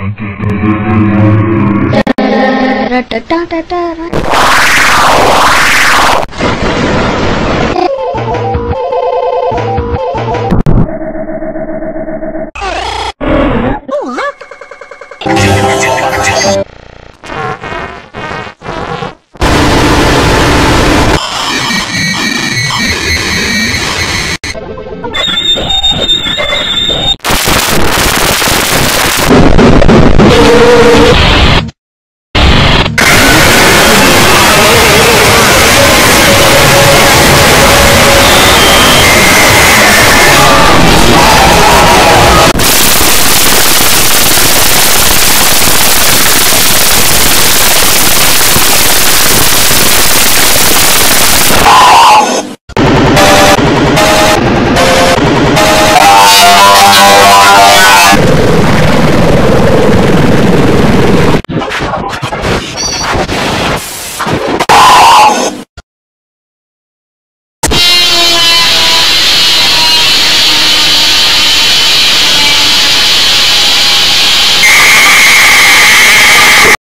Oh, you